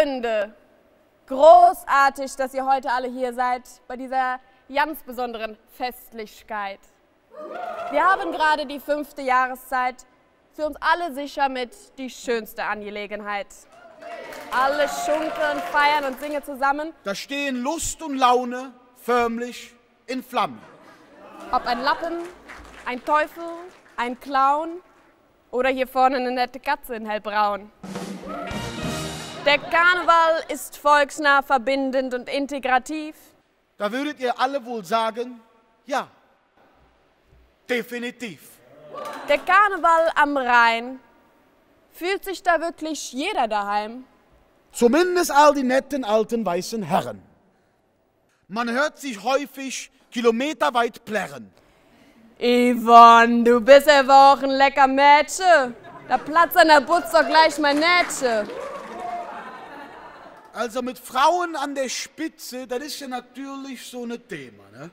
Freunde, großartig, dass ihr heute alle hier seid bei dieser ganz besonderen Festlichkeit. Wir haben gerade die fünfte Jahreszeit, für uns alle sicher mit die schönste Angelegenheit. Alle schunkeln, feiern und singen zusammen. Da stehen Lust und Laune förmlich in Flammen. Ob ein Lappen, ein Teufel, ein Clown oder hier vorne eine nette Katze in hellbraun. Der Karneval ist volksnah, verbindend und integrativ. Da würdet ihr alle wohl sagen, ja, definitiv. Der Karneval am Rhein. Fühlt sich da wirklich jeder daheim? Zumindest all die netten alten weißen Herren. Man hört sich häufig kilometerweit plärren. Yvonne, du bist aber auch ein lecker Mädchen. Da platzt an der Butz doch gleich mein Nätchen. Also mit Frauen an der Spitze, das ist ja natürlich so ein Thema, ne?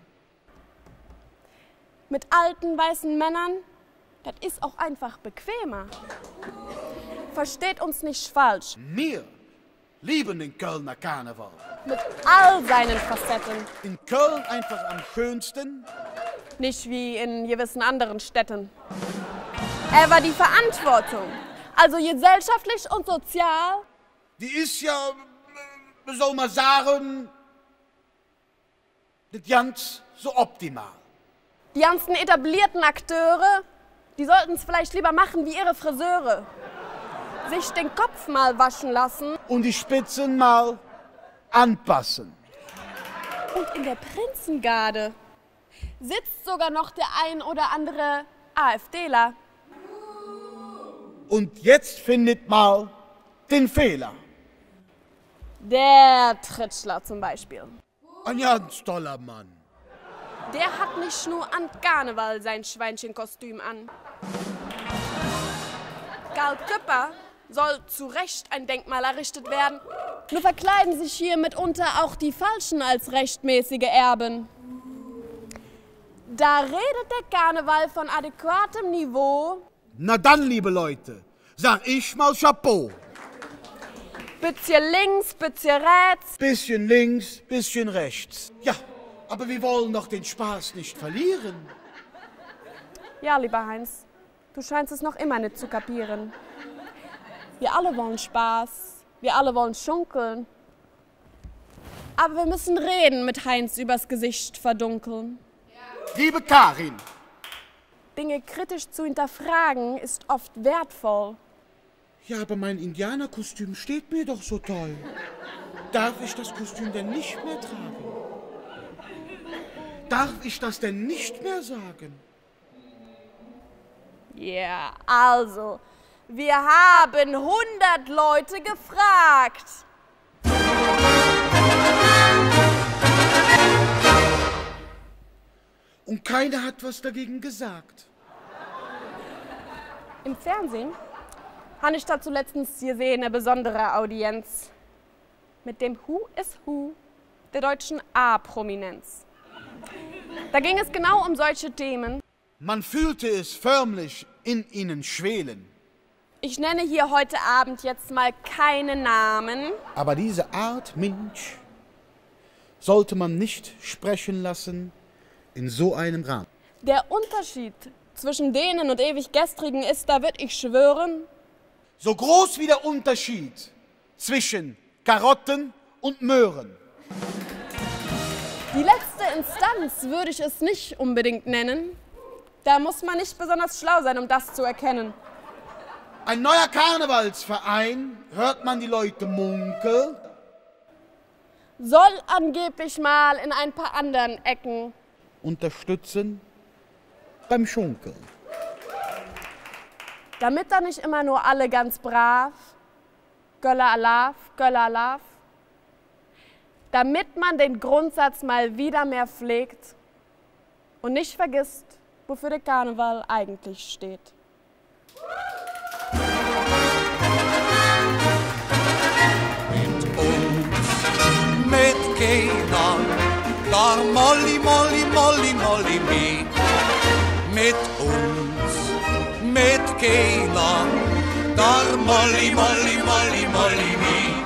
Mit alten weißen Männern, das ist auch einfach bequemer. Versteht uns nicht falsch, Wir lieben den Kölner Karneval. mit all seinen Facetten. In Köln einfach am schönsten. Nicht wie in gewissen anderen Städten. Aber die Verantwortung, also gesellschaftlich und sozial, Die ist ja, äh, soll man sagen, nicht ganz so optimal. die ganzen etablierten Akteure, die sollten es vielleicht lieber machen wie ihre Friseure. Sich den Kopf mal waschen lassen Und die Spitzen mal anpassen. Und in der Prinzengarde sitzt sogar noch der ein oder andere AfDler. Und jetzt findet mal den Fehler. Der Tritschler zum Beispiel. Ein ganz toller Mann. Der hat nicht nur an Karneval sein Schweinchenkostüm an. Karl Köpper soll zu Recht ein Denkmal errichtet werden. Nur verkleiden sich hier mitunter auch die Falschen als rechtmäßige Erben. Da redet der Karneval von adäquatem Niveau, Na dann, liebe Leute, sag ich mal Chapeau. Bisschen links, bisschen rechts. Bisschen links, bisschen rechts. Ja, aber wir wollen doch den Spaß nicht verlieren. Ja, lieber Heinz, du scheinst es noch immer nicht zu kapieren. Wir alle wollen Spaß, wir alle wollen schunkeln. Aber wir müssen reden mit Heinz übers Gesicht verdunkeln. Liebe Karin, Dinge kritisch zu hinterfragen ist oft wertvoll. Ja, aber mein Indianerkostüm steht mir doch so toll. Darf ich das Kostüm denn nicht mehr tragen? Darf ich das denn nicht mehr sagen? Ja, also, wir haben 100 Leute gefragt. Und keiner hat was dagegen gesagt. Im Fernsehen habe ich dazu letztens gesehen eine besondere Audienz mit dem Who is Who der deutschen A-Prominenz. Da ging es genau um solche Themen. Man fühlte es förmlich in ihnen schwelen. Ich nenne hier heute Abend jetzt mal keine Namen. Aber diese Art Mensch sollte man nicht sprechen lassen in so einem Rahmen. Der Unterschied zwischen denen und ewig Gestrigen ist, da würde ich schwören, So groß wie der Unterschied zwischen Karotten und Möhren. die letzte Instanz würde ich es nicht unbedingt nennen. Da muss man nicht besonders schlau sein, um das zu erkennen. Ein neuer Karnevalsverein, hört man die Leute munkeln. Soll angeblich mal in ein paar anderen Ecken Unterstützen beim Schunkeln. Damit da nicht immer nur alle ganz brav, Göller Alaf, Göller Alaf, damit man den Grundsatz mal wieder mehr pflegt und nicht vergisst, wofür der Karneval eigentlich steht. mit keiner. Dar Molly, Molly, Molly, Molly me. Mit uns, nimed keela. Tarmo, Mali, Mali, Mali, Mali, Mali.